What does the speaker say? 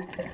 okay